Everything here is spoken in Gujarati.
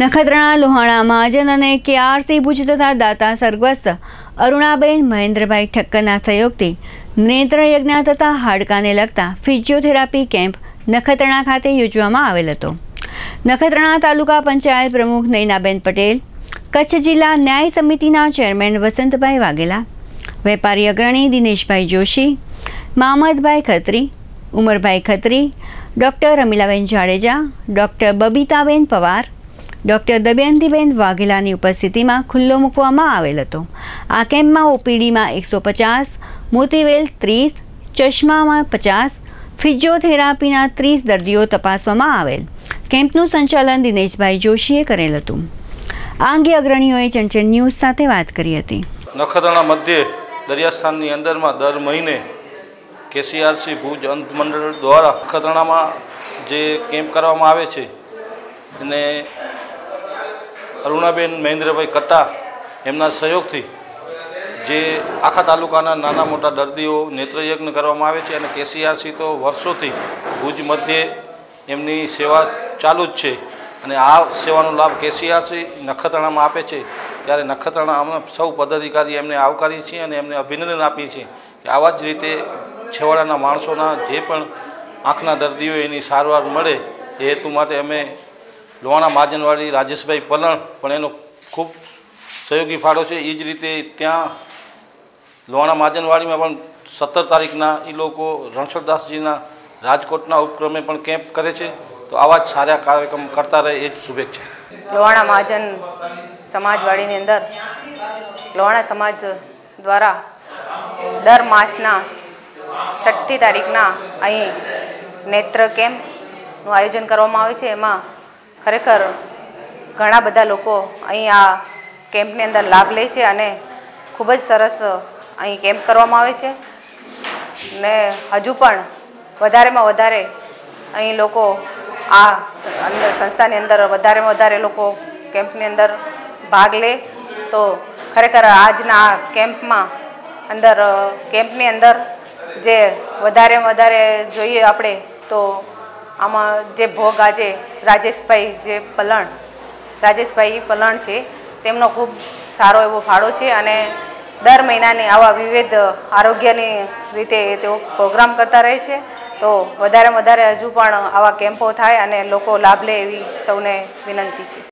નખત્રાણા લોહાણા મહાજન અને કેઆરસી ભુજ તથા દાતા સ્વર્ગસ્થ અરુણાબેન મહેન્દ્રભાઈ ઠક્કરના સહયોગથી નેત્રયજ્ઞ તથા હાડકાને લગતા ફિઝિયોથેરાપી કેમ્પ નખત્રાણા ખાતે યોજવામાં આવેલ હતો. નખત્રાણા તાલુકા પંચાયત પ્રમુખ નૈનાબેન પટેલ, કચ્છ જિલ્લા ન્યાય સમિતિના ચેરમેન વસંતભાઈ વાઘેલા, વેપારી અગ્રણી Dineshbhai Joshi Mamadbhai Khatri, Umarbhai Khatri, doctor Ramilaben Jadeja, doctor Babitaben Pawar doctor Damayantiben વાઘેલાની ઉપસ્થિતિમાં ખુલ્લો મૂકવામાં આવેલ હતો. આ કેમ્પમાં ઓપીડીમાં એકસો પચાસ, મોતીવેલ ત્રીસ, ચશ્મામાં પચાસ ફિઝિયોથેરાપીના ત્રીસ દર્દીઓ તપાસવામાં આવેલ. કેમ્પનું સંચાલન દિનેશભાઈ જોશીએ કરેલ હતું. આ અંગે અગ્રણીઓએ ચંચન ન્યૂઝ સાથે વાત કરી હતી. નખત્રાણા મધ્યે દરિયાસ્થાનની અંદરમાં દર મહિને કેસીઆરસી ભુજ અંત મંડળ દ્વારા નખત્રાણામાં જે કેમ્પ કરવામાં આવે છે અને અરુણાબેન મહેન્દ્રભાઈ કટ્ટા એમના સહયોગથી જે આખા તાલુકાના નાના મોટા દર્દીઓ નેત્રયજ્ઞ કરવામાં આવે છે અને કેસીઆરસી તો વર્ષોથી ભુજ મધ્યે એમની સેવા ચાલુ જ છે અને આ સેવાનો લાભ કેસીઆરસી નખત્રાણામાં આપે છે ત્યારે નખત્રાણા અમે સૌ પદાધિકારી એમને આવકારીએ છીએ અને એમને અભિનંદન આપીએ છીએ કે આવા જ રીતે છેવાડાના માણસોના જે પણ આંખના દર્દીઓ એની સારવાર મળે એ હેતુ માટે અમે લોહાણા મહાજનવાડી રાજેશભાઈ પલણ પણ એનો ખૂબ સહયોગી ફાળો છે. એ જ રીતે ત્યાં લોહાણા મહાજનવાડીમાં પણ સત્તર તારીખના એ લોકો રણછોડદાસજીના રાજકોટના ઉપક્રમે પણ કેમ્પ કરે છે. તો આવા જ સારા કાર્યક્રમ કરતા રહે એ જ શુભેચ્છા. લોહાણા મહાજન સમાજવાડીની અંદર લોહાણા સમાજ દ્વારા દર માસના છઠ્ઠી તારીખના અહીં નેત્ર કેમ્પનું આયોજન કરવામાં આવે છે. એમાં ખરેખર ઘણા બધા લોકો અહીં આ કેમ્પની અંદર લાભ લે છે અને ખૂબ જ સરસ અહીં કેમ્પ કરવામાં આવે છે. ને હજુ પણ વધારેમાં વધારે અહીં લોકો આ સંસ્થાની અંદર વધારેમાં વધારે લોકો કેમ્પની અંદર ભાગ લે. તો ખરેખર આજના આ કેમ્પમાં અંદર કેમ્પની અંદર જે વધારે વધારે જોઈએ આપણે તો આમાં, જે ભોગ આજે રાજેશભાઈ જે પલણ, રાજેશભાઈ પલણ છે, તેમનો ખૂબ સારો એવો ફાળો છે અને દર મહિનાને આવા વિવિધ આરોગ્યની રીતે તેઓ પ્રોગ્રામ કરતા રહે છે. તો વધારે વધારે હજુ પણ આવા કેમ્પો થાય અને લોકો લાભ લે એવી સૌને વિનંતી છે.